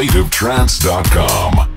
stateoftrance.com.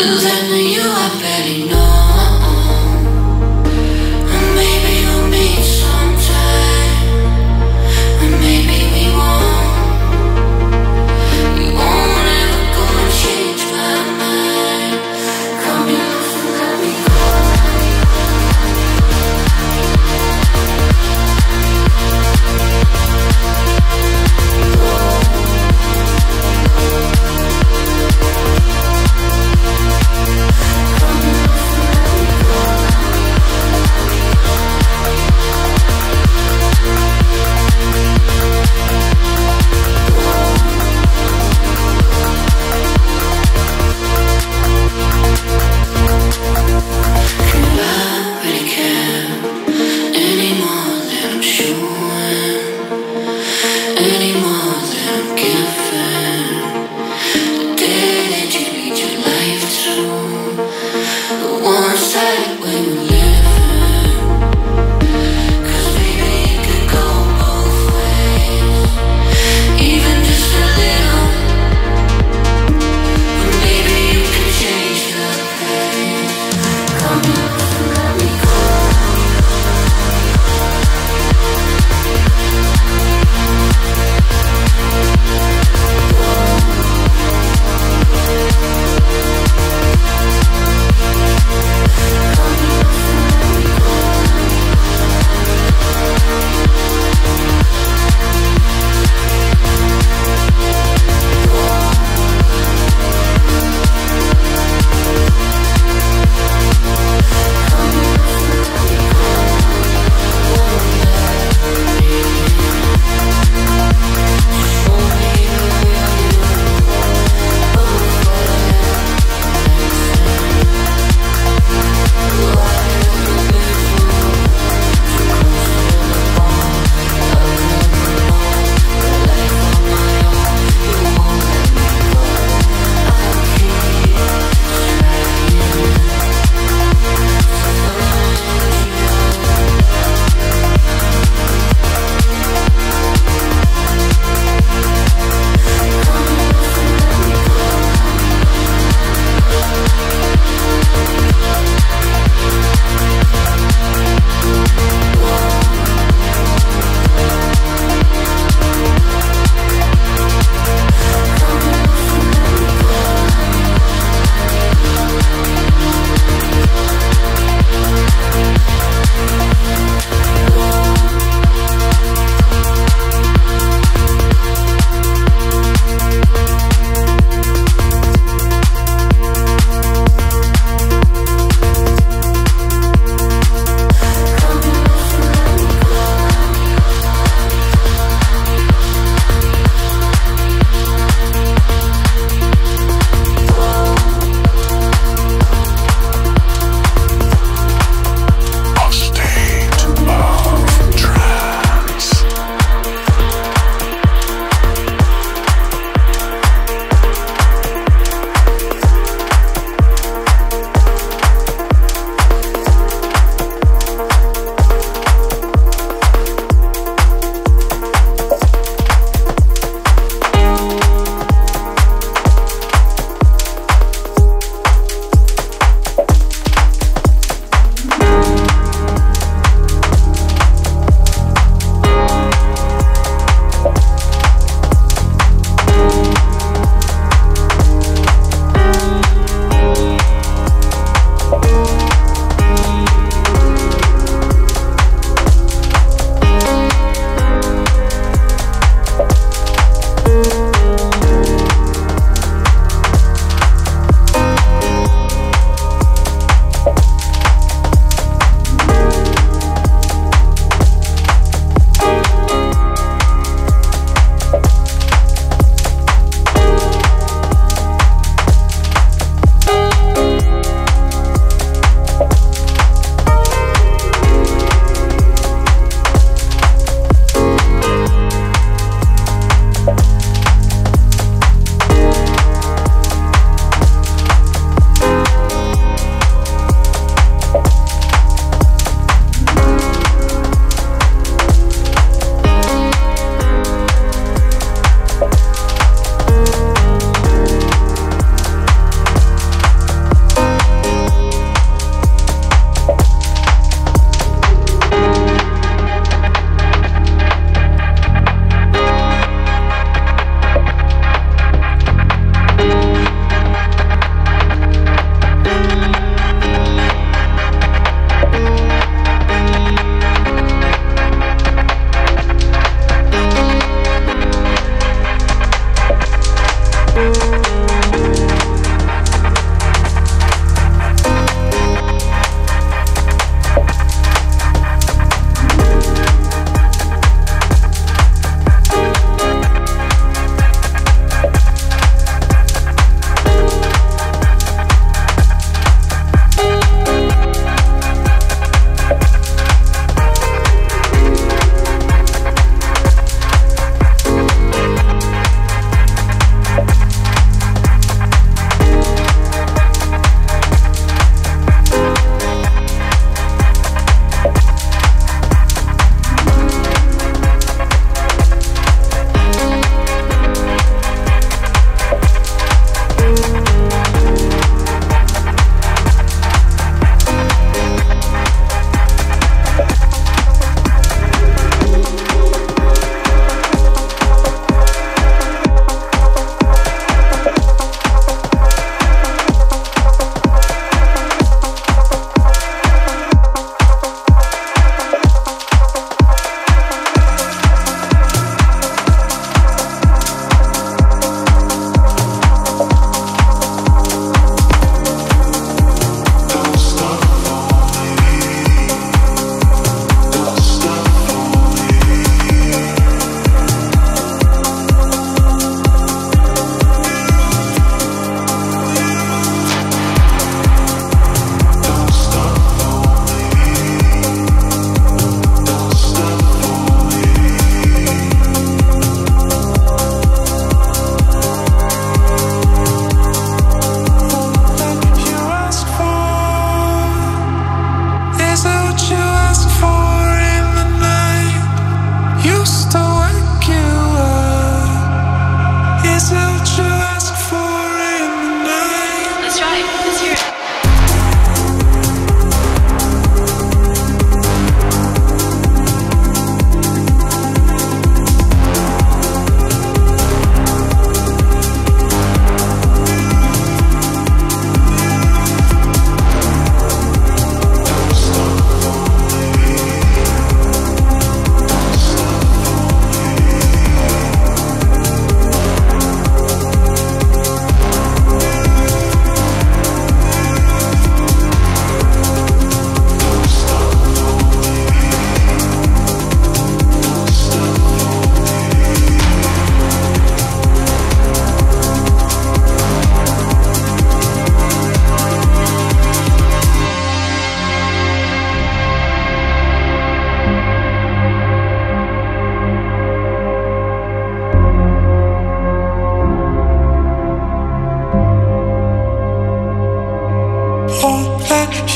Well then you are betting no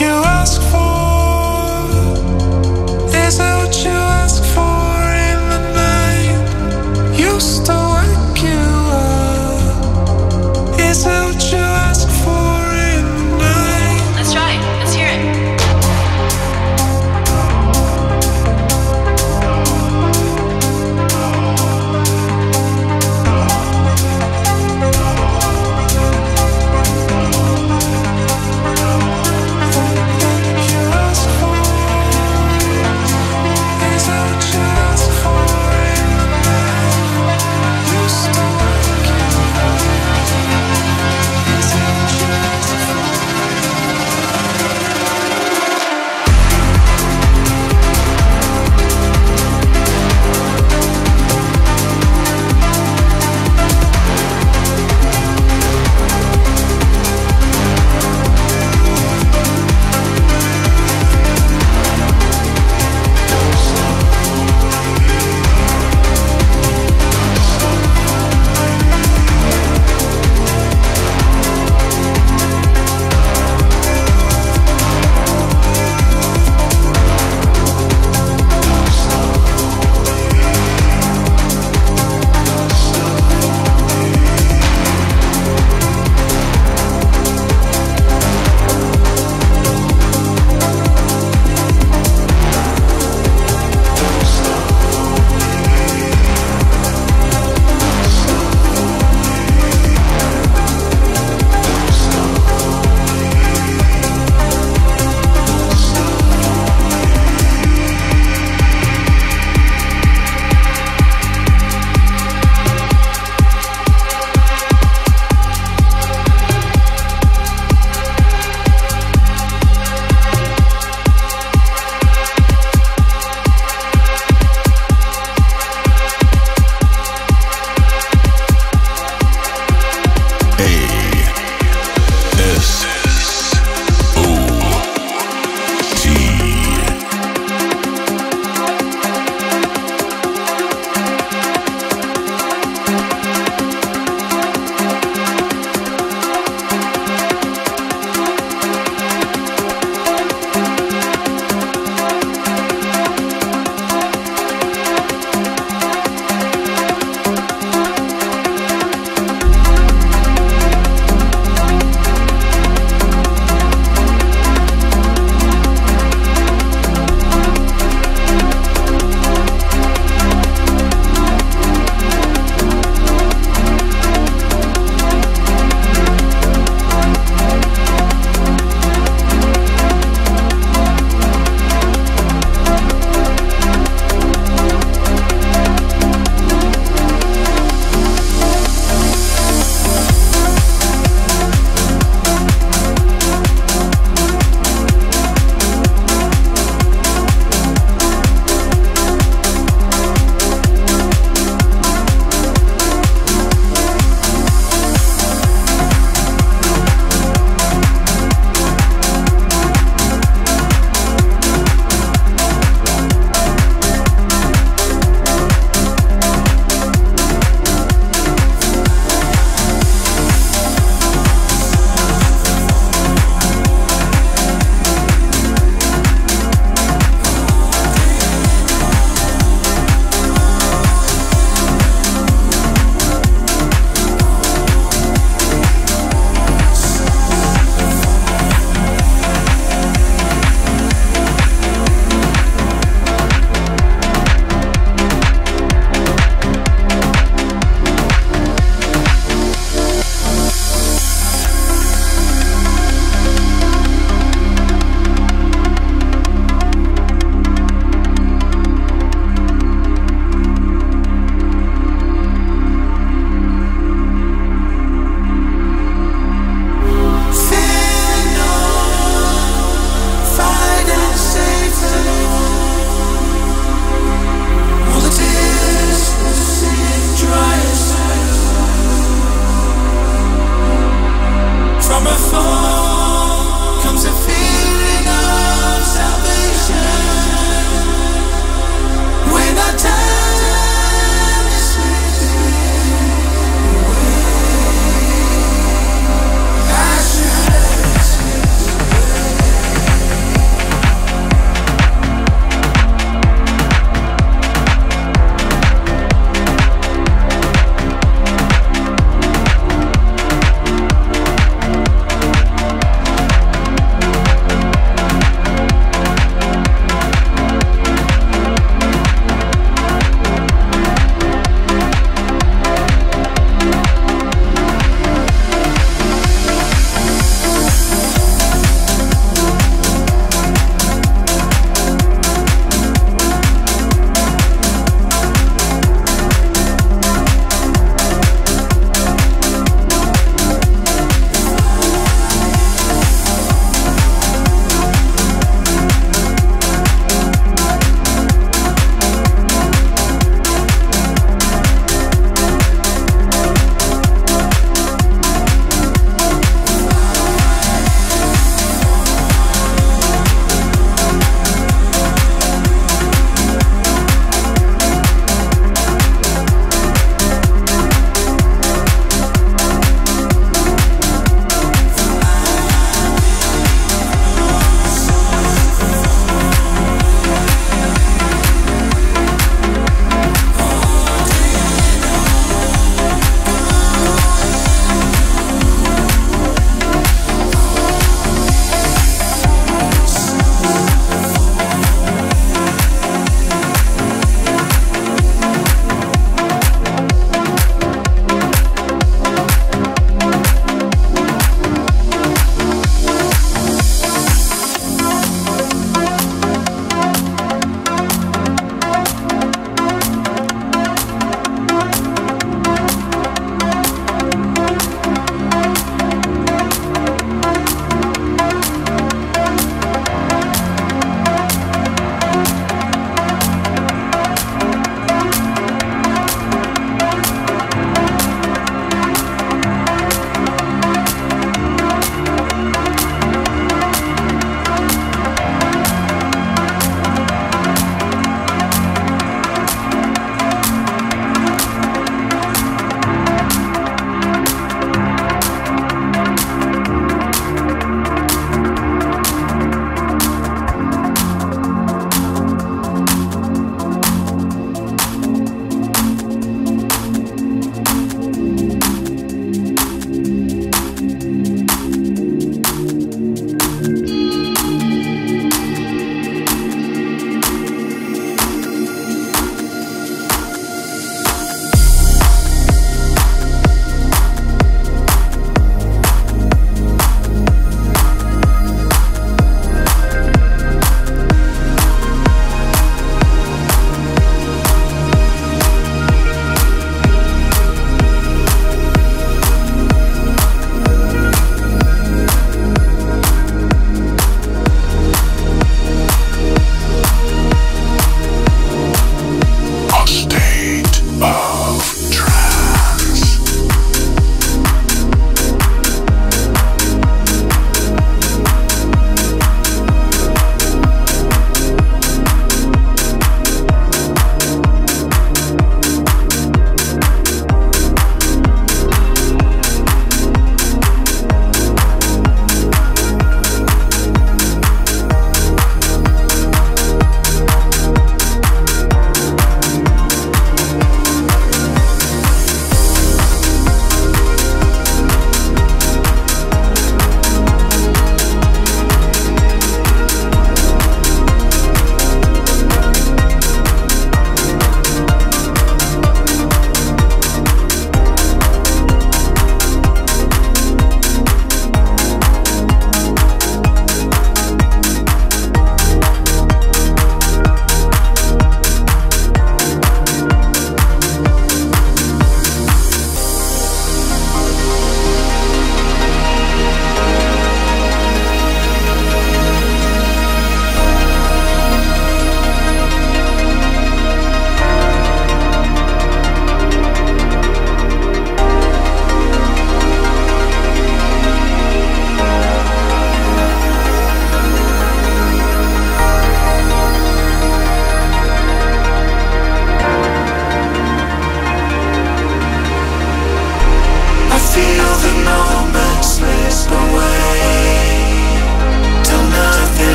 you ask for